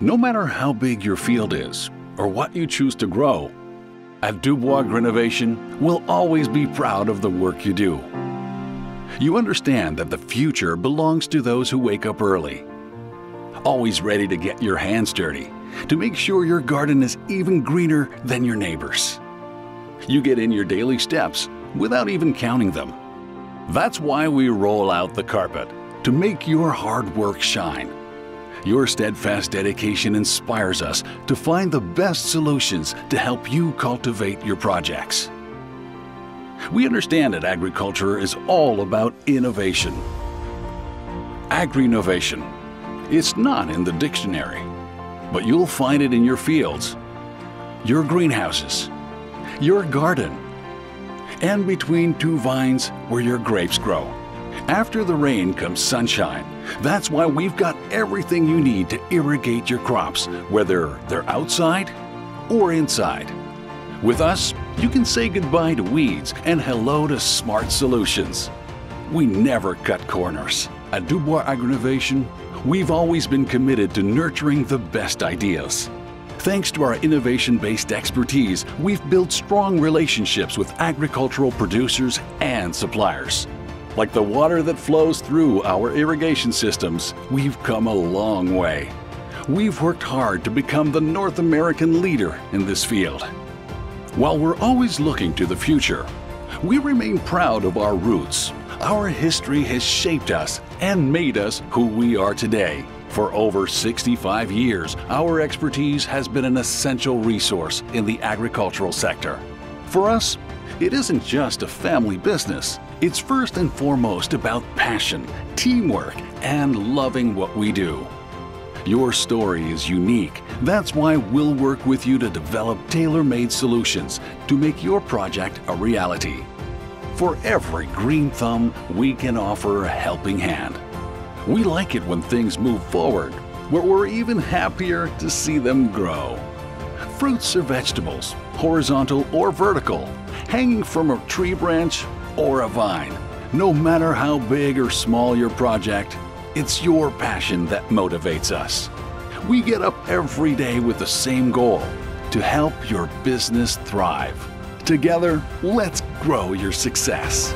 No matter how big your field is or what you choose to grow, at Dubois Agrinovation, we'll always be proud of the work you do. You understand that the future belongs to those who wake up early, always ready to get your hands dirty to make sure your garden is even greener than your neighbor's. You get in your daily steps without even counting them. That's why we roll out the carpet to make your hard work shine. Your steadfast dedication inspires us to find the best solutions to help you cultivate your projects. We understand that agriculture is all about innovation. Agri-innovation. It's not in the dictionary, but you'll find it in your fields, your greenhouses, your garden, and between two vines where your grapes grow. After the rain comes sunshine. That's why we've got everything you need to irrigate your crops, whether they're outside or inside. With us, you can say goodbye to weeds and hello to smart solutions. We never cut corners. At Dubois Agrinovation, we've always been committed to nurturing the best ideas. Thanks to our innovation-based expertise, we've built strong relationships with agricultural producers and suppliers. Like the water that flows through our irrigation systems, we've come a long way. We've worked hard to become the North American leader in this field. While we're always looking to the future, we remain proud of our roots. Our history has shaped us and made us who we are today. For over 65 years, our expertise has been an essential resource in the agricultural sector. For us, it isn't just a family business. It's first and foremost about passion, teamwork, and loving what we do. Your story is unique. That's why we'll work with you to develop tailor-made solutions to make your project a reality. For every green thumb, we can offer a helping hand. We like it when things move forward, but we're even happier to see them grow. Fruits or vegetables, horizontal or vertical, hanging from a tree branch or a vine. No matter how big or small your project, it's your passion that motivates us. We get up every day with the same goal to help your business thrive. Together, let's grow your success.